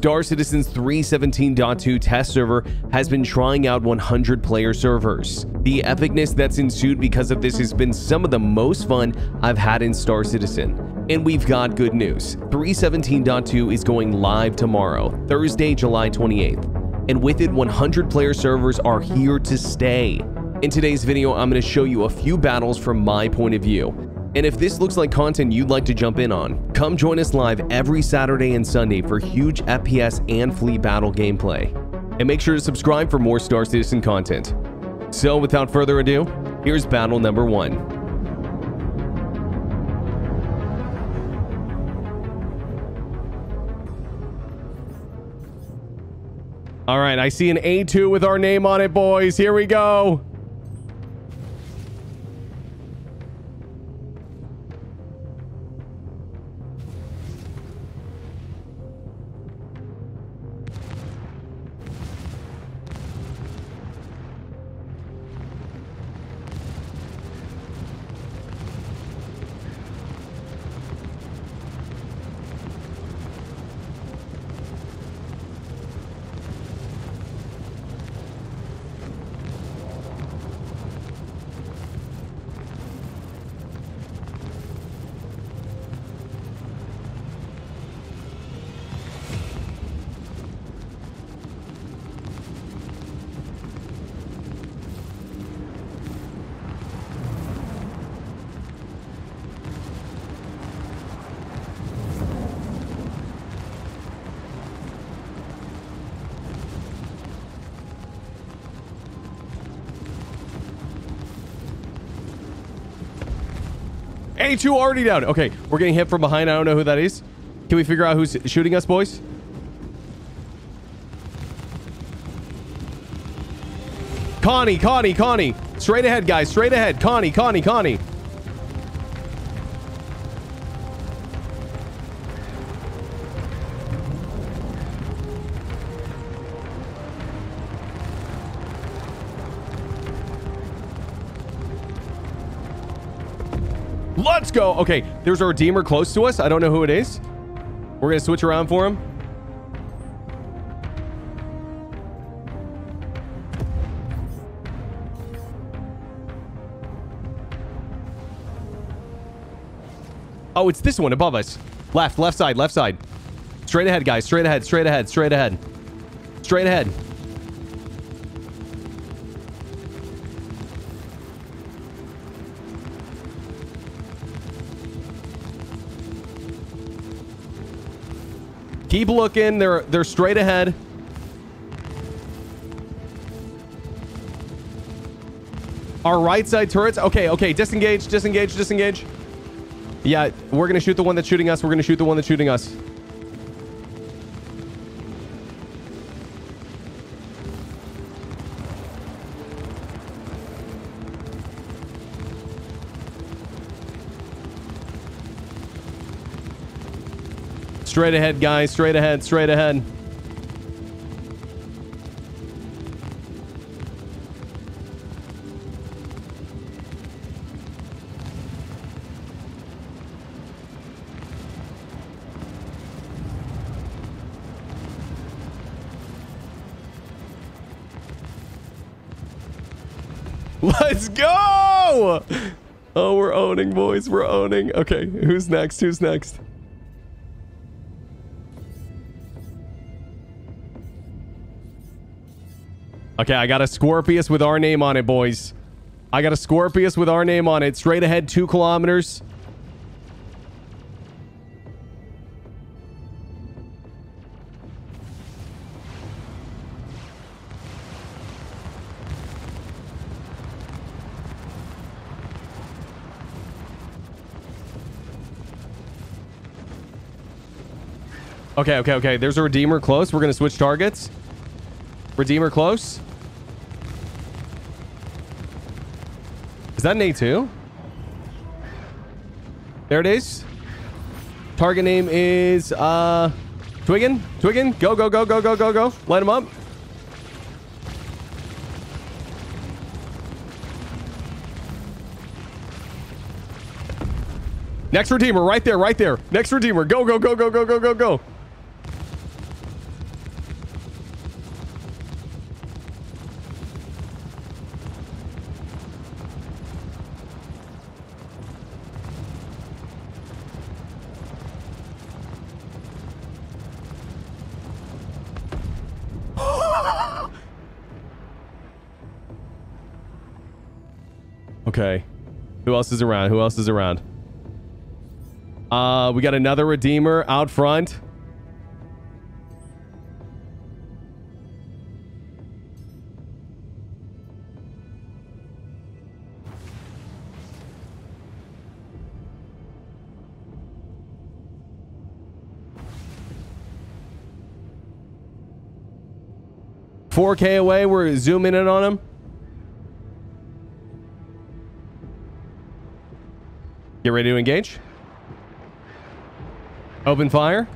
Star Citizen's 3.17.2 test server has been trying out 100 player servers. The epicness that's ensued because of this has been some of the most fun I've had in Star Citizen. And we've got good news. 3.17.2 is going live tomorrow, Thursday, July 28th. And with it, 100 player servers are here to stay. In today's video, I'm going to show you a few battles from my point of view. And if this looks like content you'd like to jump in on, come join us live every Saturday and Sunday for huge FPS and fleet battle gameplay. And make sure to subscribe for more Star Citizen content. So without further ado, here's battle number one. All right, I see an A2 with our name on it, boys. Here we go. A2 already down. Okay, we're getting hit from behind. I don't know who that is. Can we figure out who's shooting us, boys? Connie, Connie, Connie. Straight ahead, guys. Straight ahead. Connie, Connie, Connie. Let's go. Okay, there's a Redeemer close to us. I don't know who it is. We're going to switch around for him. Oh, it's this one above us. Left, left side, left side. Straight ahead, guys. Straight ahead, straight ahead, straight ahead. Straight ahead. Keep looking. They're they're straight ahead. Our right side turrets. Okay, okay. Disengage, disengage, disengage. Yeah, we're going to shoot the one that's shooting us. We're going to shoot the one that's shooting us. Straight ahead, guys. Straight ahead. Straight ahead. Let's go! Oh, we're owning, boys. We're owning. Okay, who's next? Who's next? Okay, I got a Scorpius with our name on it, boys. I got a Scorpius with our name on it. Straight ahead, two kilometers. Okay, okay, okay. There's a Redeemer close. We're going to switch targets. Redeemer close. Is that an A2? There it is. Target name is uh Twiggin. Twiggin. Go, go, go, go, go, go, go. Light him up. Next Redeemer, right there, right there. Next Redeemer. Go, go, go, go, go, go, go, go. Okay. Who else is around? Who else is around? Uh, we got another Redeemer out front. Four K away. We're zooming in on him. Get ready to engage. Open fire.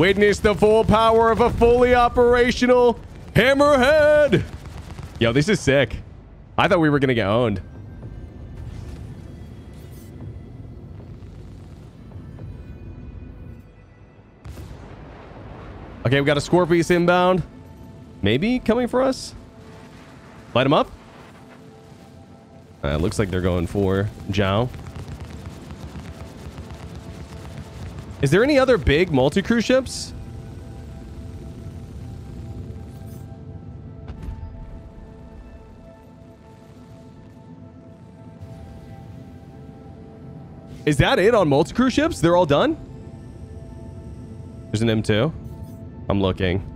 Witness the full power of a fully operational hammerhead. Yo, this is sick. I thought we were going to get owned. Okay, we got a Scorpius inbound. Maybe coming for us? Light him up. Uh, looks like they're going for Zhao. Is there any other big multi-crew ships? Is that it on multi-crew ships? They're all done? There's an M2. I'm looking.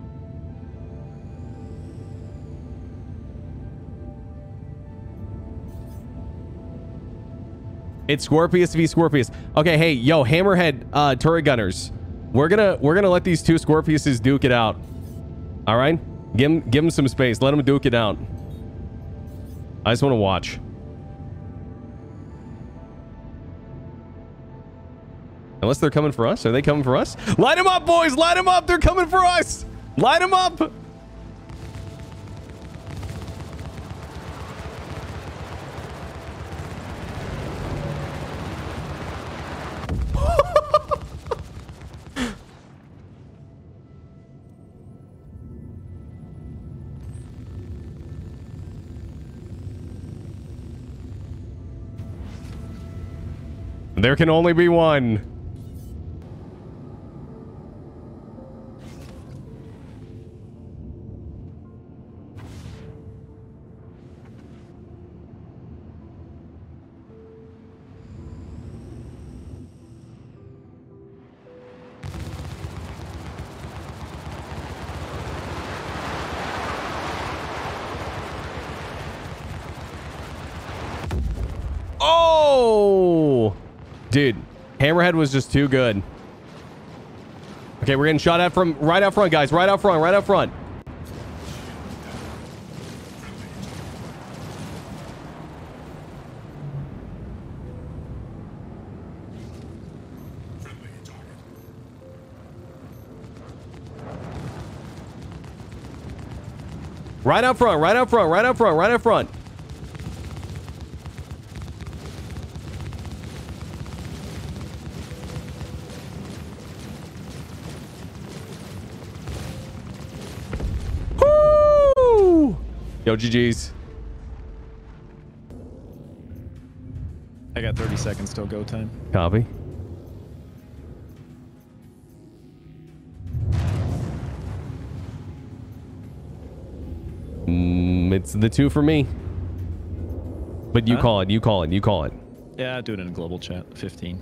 It's Scorpius v Scorpius. Okay, hey, yo, Hammerhead uh, turret gunners. We're gonna we're gonna let these two Scorpiuses duke it out. All right, give them give them some space. Let them duke it out. I just want to watch. Unless they're coming for us. Are they coming for us? Light them up, boys! Light them up! They're coming for us! Light them up! There can only be one. Was just too good. Okay, we're getting shot at from right out front, guys. Right out front, right out front. Right out front, right out front, right out front, right out front. Yo, GG's. I got 30 seconds till go time. Copy. Mm, it's the two for me. But you Huh? call it. You call it. You call it. Yeah, do it in a global chat. 15.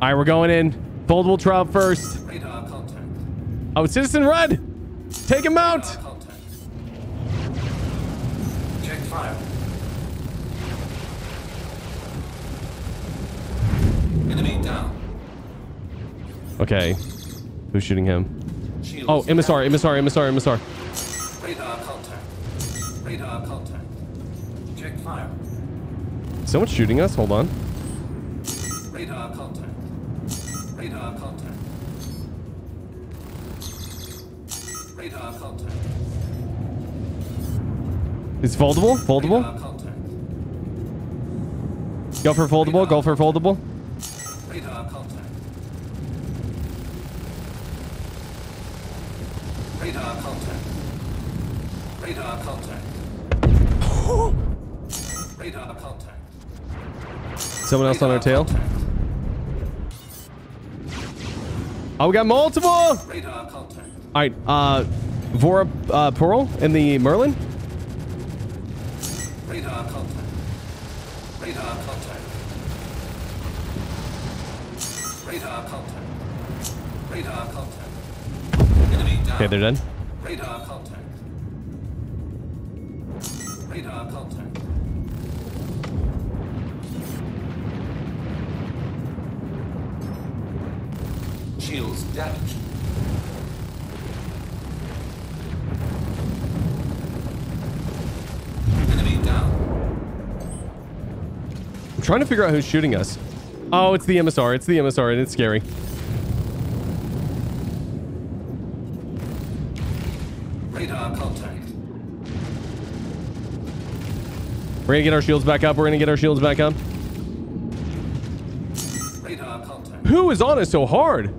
All right, we're going in. Foldable trout first. Oh, Citizen Red. Take him out. Uh, Check fire. Enemy down. Okay. Who's shooting him? Shields Oh, MSR, MSR, MSR, MSR. Radar contact. Radar contact. Check fire. Someone's shooting us. Hold on. It's foldable? Foldable? Go for foldable. Go for foldable. Radar contact. Radar contact. Radar contact. Radar contact. Someone else on our tail. Oh, we got multiple. Radar contact. All right. Uh, Vora uh, Pearl and the Merlin. Radar contact. Radar contact. Radar contact. Radar contact. Enemy down. Okay, they're done. Radar contact. Radar contact. Shields damaged. Enemy down. I'm trying to figure out who's shooting us. Oh, it's the MSR. It's the MSR, and it's scary. We're gonna get our shields back up. We're gonna get our shields back up. Who is on us so hard?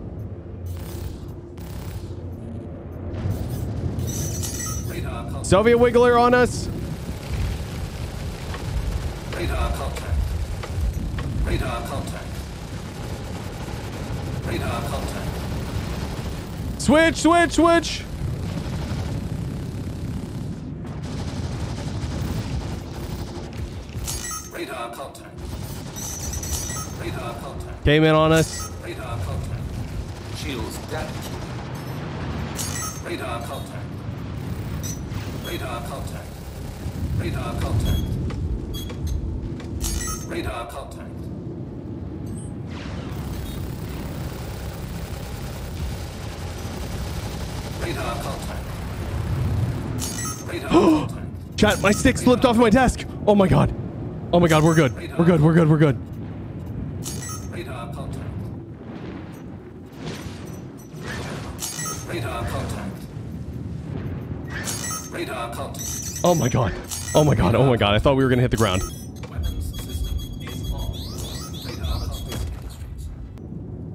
Soviet Wiggler on us. Radar contact. Radar contact. Radar contact. Switch, switch, switch. Radar contact. Radar contact. Came in on us. Radar contact. Shields damaged. Radar contact. Radar contact. Radar contact. Radar contact. Radar contact. Radar contact. Chat, my stick slipped off my desk. Oh my god. Oh my god, we're good. We're good, we're good, we're good. Oh my god. Oh my god, oh my god. I thought we were gonna hit the ground.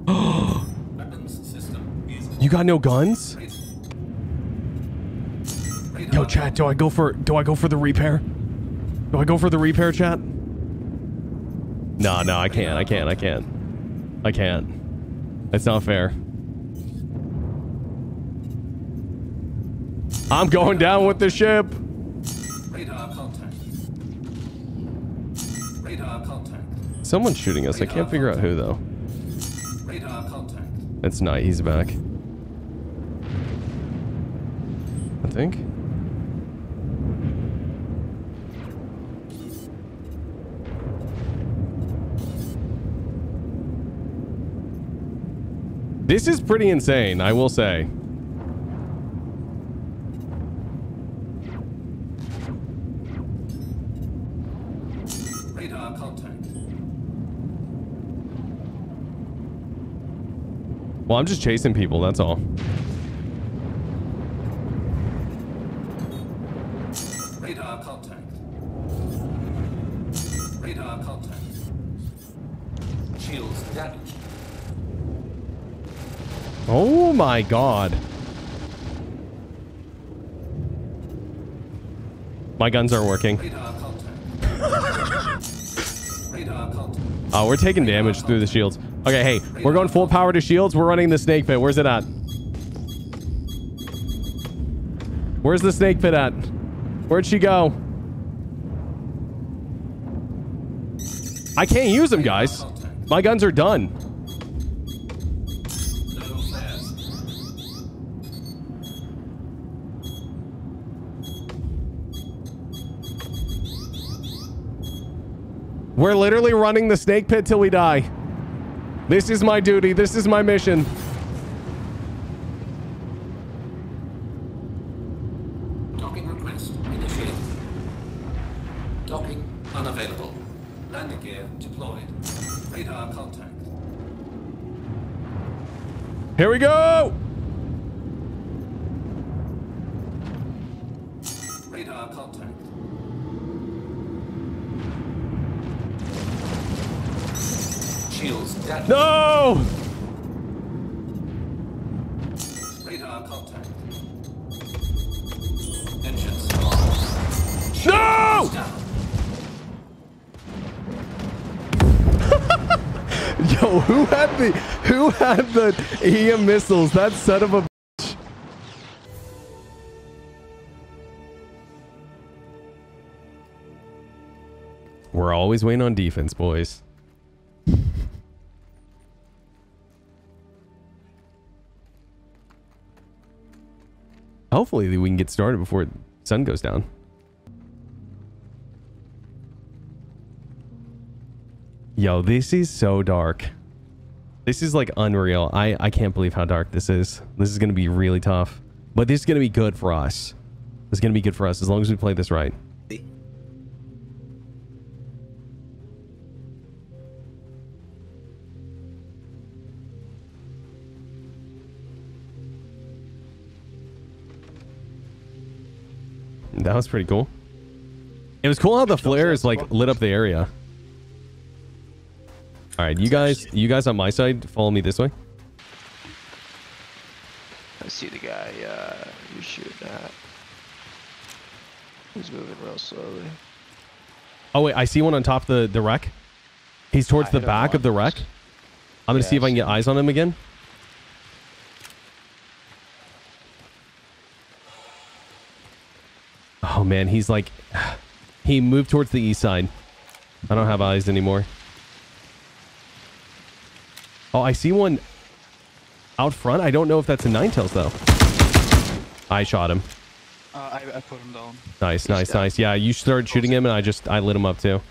You got no guns? Yo, chat, do I go for do I go for the repair? Do I go for the repair, chat? No, no, I can't. I can't. I can't. I can't. It's not fair. I'm going down with the ship. Someone's shooting us. I can't figure out who though. Radar contact. It's Knight. He's back. I think. This is pretty insane, I will say. Radar contact. Well, I'm just chasing people, that's all. Radar contact. Radar contact. Shields damaged. Oh my god. My guns aren't working. Radar contact. Radar contact. Oh, we're taking damage through the shields. Okay, hey, we're going full power to shields. We're running the snake pit. Where's it at? Where's the snake pit at? Where'd she go? I can't use them, guys. My guns are done. We're literally running the snake pit till we die. This is my duty. This is my mission. Docking request initiated. Docking unavailable. Landing gear deployed. Radar contact. Here we go! Who had the who had the EM missiles? That son of a bitch. We're always waiting on defense, boys. Hopefully we can get started before the sun goes down. Yo, this is so dark. This is like unreal. I, I can't believe how dark this is. This is going to be really tough. But this is going to be good for us. This is going to be good for us as long as we play this right. That was pretty cool. It was cool how the flares like lit up the area. All right, you guys, you guys on my side, follow me this way. I see the guy uh, you're shooting at. He's moving real slowly. Oh wait, I see one on top of the the wreck. He's towards I the back of the wreck. I'm gonna Yeah, see if I can get eyes on him again. Oh man, he's like, he moved towards the east side. I don't have eyes anymore. Oh, I see one out front. I don't know if that's a nine tails though. I shot him. Uh, I, I put him down. Nice, nice, down. nice. Yeah, you started shooting him, and I just I lit him up too.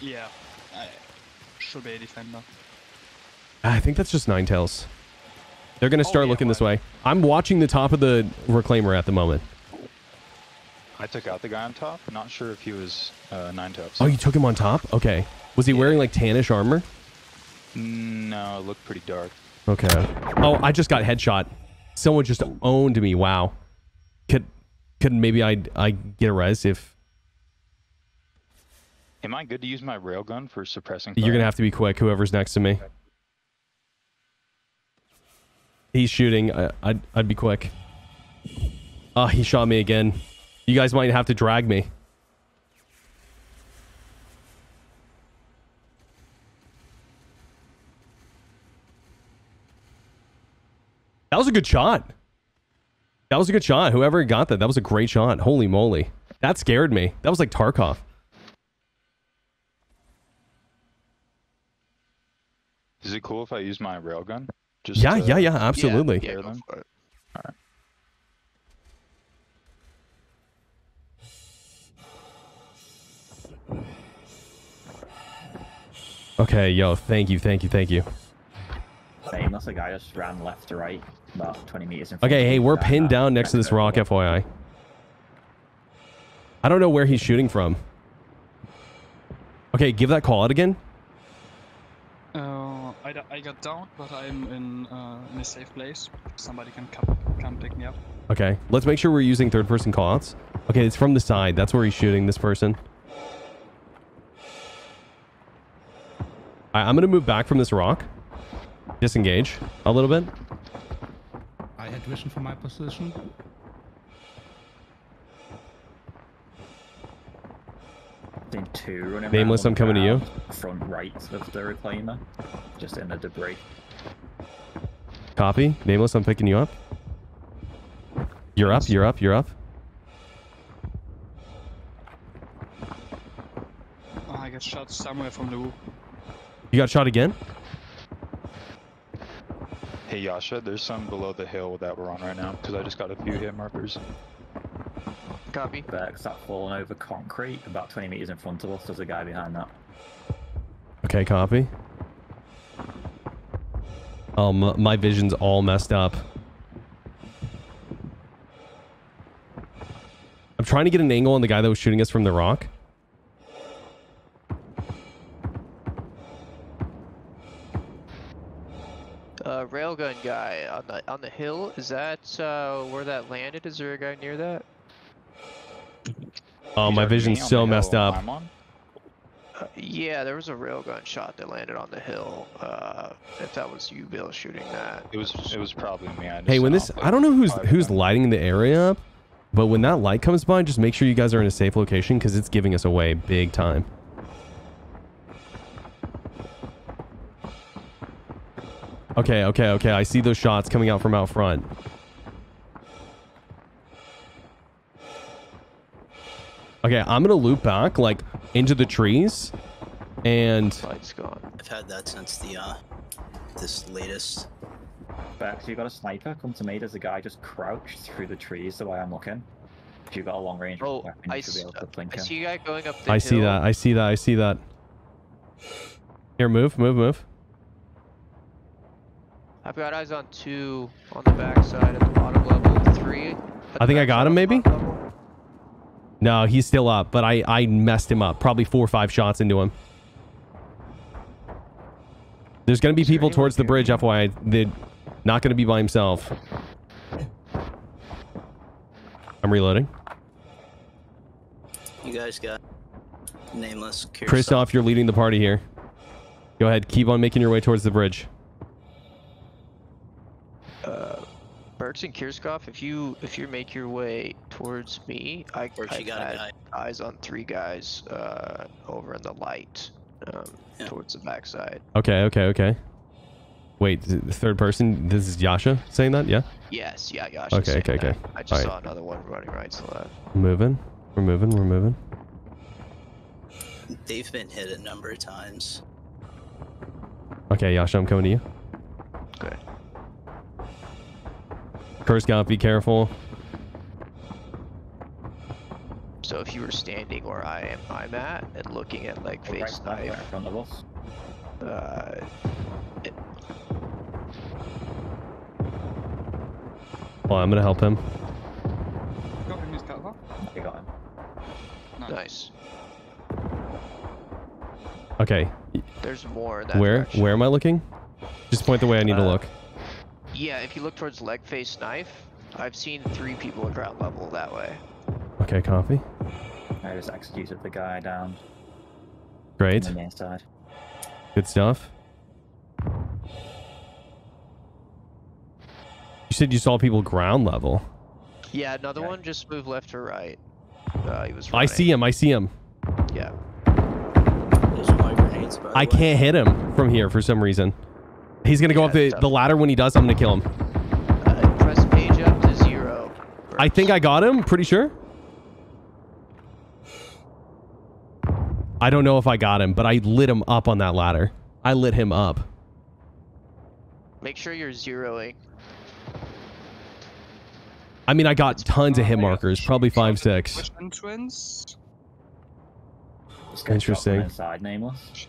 Yeah, I should be a defender. I think that's just nine tails. They're gonna Oh, start yeah, looking this way. I'm watching the top of the reclaimer at the moment. I took out the guy on top. Not sure if he was uh, nine tops. Oh, you took him on top? Okay. Was he wearing like tannish armor? No, it looked pretty dark. Okay. Oh, I just got headshot. Someone just owned me. Wow. Could could maybe I I get a res if Am I good to use my railgun for suppressing? you're gonna have to be quick. Whoever's next to me. He's shooting. I, I'd I'd be quick. Ah, he shot me again. You guys might have to drag me. That was a good shot. That was a good shot. Whoever got that, that was a great shot. Holy moly. That scared me. That was like Tarkov. Is it cool if I use my railgun? Just Yeah, yeah, yeah, absolutely. Yeah, clear go them? for it. Okay, yo, thank you, thank you, thank you. Same, that's a guy just ran left to right, about 20 meters in front Okay, of hey, we're pinned down next to this rock, over. FYI. I don't know where he's shooting from. Okay, give that call out again. Uh, I, d- I got down, but I'm in uh, in a safe place. Somebody can come come pick me up. Okay, let's make sure we're using third person callouts. Okay, it's from the side. That's where he's shooting this person. Alright, I'm gonna move back from this rock. Disengage a little bit. I had vision from my position. Seen two running Nameless, I'm coming to you. Front right of the reclaimer, just in the debris. Copy. Nameless, I'm picking you up. You're up, you're up, you're up. Uh, I got shot somewhere from the roof. You got shot again? Hey Yasha, there's some below the hill that we're on right now because I just got a few hit markers. Copy. Berk's that fallen over concrete, about 20 meters in front of us. There's a guy behind that. Okay, copy. Um, my vision's all messed up. I'm trying to get an angle on the guy that was shooting us from the rock. Uh, railgun guy on the on the hill. Is that uh, where that landed? Is there a guy near that? Oh, These my vision's me on so the messed hill up. Uh, yeah, there was a railgun shot that landed on the hill. Uh, if that was you, Bill, shooting that. It was it was probably me. I just Hey, when this, I don't know who's five who's of lighting the area up, but when that light comes by, just make sure you guys are in a safe location because it's giving us away big time. Okay, okay, okay. I see those shots coming out from out front. Okay, I'm gonna loop back like into the trees, and Light's gone. I've had that since the uh this latest. Bex, you got a sniper? Come to me. There's a guy just crouched through the trees the way I'm looking. If you've got a long range Oh, weapon, I, you be able to blink I see a guy going up the I hill. see that. I see that. I see that. Here, move, move, move. I've got eyes on two on the backside at the bottom level. Three. I think I got him, maybe? No, he's still up, but I I messed him up. Probably four or five shots into him. There's gonna be Is people towards the here? bridge, FYI. They're not gonna be by himself. I'm reloading. You guys got nameless. Kirstov. Christoph, you're leading the party here. Go ahead, keep on making your way towards the bridge. Uh, Berks and Kirskov, if you if you make your way towards me, I Or I've got had eyes on three guys uh, over in the light um, Yeah. towards the backside. Okay, okay, okay. Wait, the third person. This is Yasha saying that. Yeah, Yes, yeah, gosh. Okay, okay, okay. I just Alright. saw another one running right to left. moving. We're moving. We're moving. They've been hit a number of times. Okay, Yasha, I'm coming to you. Good. Kurskov, be careful. So if you were standing where I am, I'm at, and looking at like right, face left, right in knife, front of us. uh, it, Well, I'm gonna help him. Go, you need cover. You got him. nice. Okay, There's more that where direction. where am I looking? Just point the way I need to Uh, look. Yeah, if you look towards leg face knife, I've seen three people at ground level that way. Okay, copy. I just executed the guy down Great. on the near side. Good stuff. You said you saw people ground level. Yeah, another Okay. one just moved left or right. Uh, he was. I see him. I see him. Yeah. Those are grenades, by the I way. can't hit him from here for some reason. He's gonna go Yeah, up the, the ladder. When he does, I'm gonna kill him. Uh, press page up to zero. I think I got him. Pretty sure. I don't know if I got him, but I lit him up on that ladder. I lit him up. Make sure you're zeroing. I mean, I got tons of hit markers, probably five, six. Which entrance? Interesting. shotgun Inside, nameless.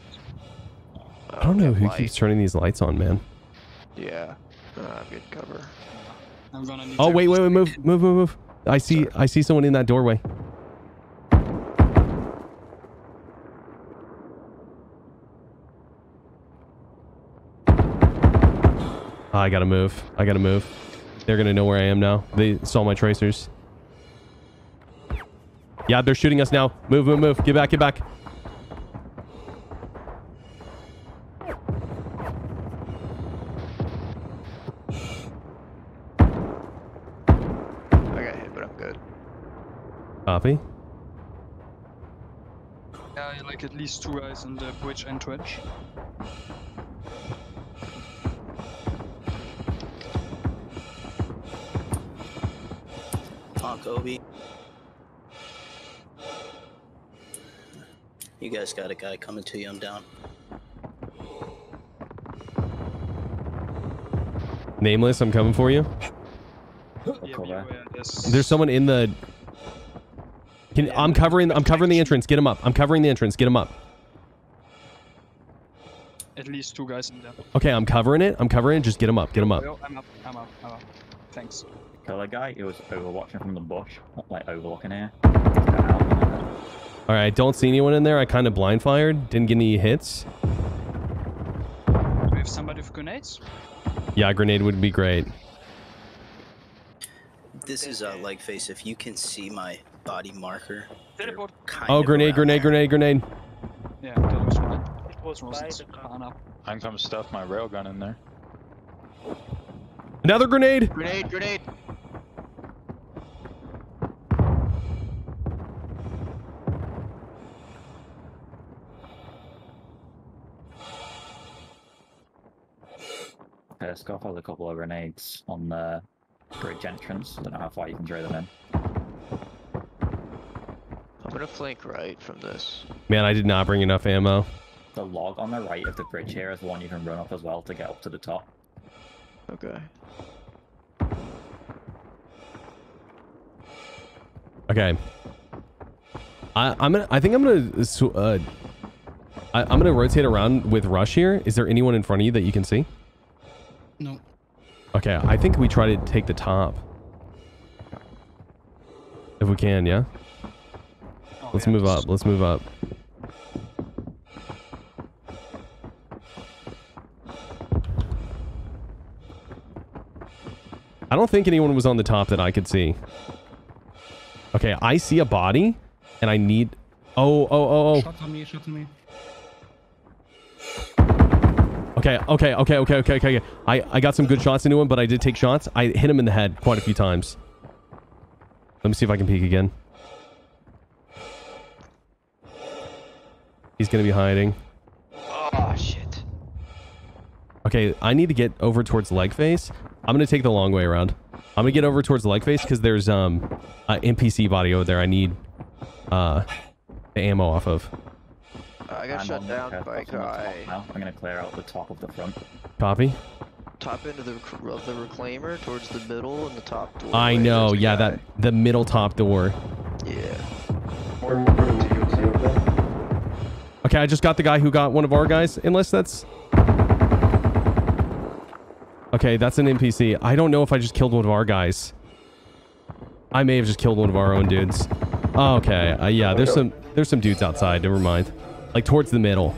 I don't know who light. keeps turning these lights on, man. Yeah. Uh, good cover. I'm gonna need Oh wait, wait, wait, move, move, move, move. I see, I see someone in that doorway. Ah, I gotta move. I gotta move. They're gonna know where I am now. They saw my tracers. Yeah, they're shooting us now. Move, move, move. Get back, get back. Copy. Yeah, like at least two guys on the bridge and twitch. Honk Obi. You guys got a guy coming to you. I'm down. Nameless, I'm coming for you. Yeah, Look be over. aware, there's, There's someone in the. Can, I'm covering. I'm covering the entrance. Get him up. I'm covering the entrance. Get him up. at least two guys in there. Okay, I'm covering it. I'm covering it. Just get him up. Get him up. Yo, I'm up, I'm up, I'm up. Thanks. Killer guy, he was overwatching from the bush, not like overlooking here. All right. Don't see anyone in there. I kind of blind fired. Didn't get any hits. Do We've somebody with grenades? Yeah, grenade would be great. This is uh, leg face. If you can see my body marker. they're Teleport. kind Oh, grenade, grenade, there. grenade, grenade. Yeah, that was mine. It was Wasn't by the spun car. up. I can come stuff my railgun in there. Another grenade. Grenade, grenade. Uh, Scarf has a couple of grenades on the bridge entrance. I don't know how far you can throw them in. I'm gonna flank right from this. Man, I did not bring enough ammo. The log on the right of the bridge here is the one you can run up as well to get up to the top. Okay. Okay. I, I'm gonna. I think I'm gonna. Uh, I, I'm gonna rotate around with Rush here. Is there anyone in front of you that you can see? No. Okay, I think we try to take the top. If we can, yeah. Let's move up. Let's move up. I don't think anyone was on the top that I could see. Okay, I see a body, and I need. Oh, oh, oh, oh. Shots on me, shots on me. Okay, okay, okay, okay, okay, okay. I, I got some good shots into him, but I did take shots. I hit him in the head quite a few times. Let me see if I can peek again. He's gonna be hiding. Oh shit. Okay, I need to get over towards leg face. I'm gonna take the long way around. I'm gonna get over towards leg face because there's um an NPC body over there. I need uh the ammo off of. I got I'm shut down by a on the top guy. now. I'm gonna clear out the top of the front. Copy. Top end of the rec- of the reclaimer towards the middle and the top door. I know. Yeah, that the middle top door. Yeah. Okay, I just got the guy who got one of our guys. Unless that's okay, that's an NPC. I don't know if I just killed one of our guys. I may have just killed one of our own dudes. Okay, uh, yeah. There's some there's some dudes outside. Never mind. Like towards the middle.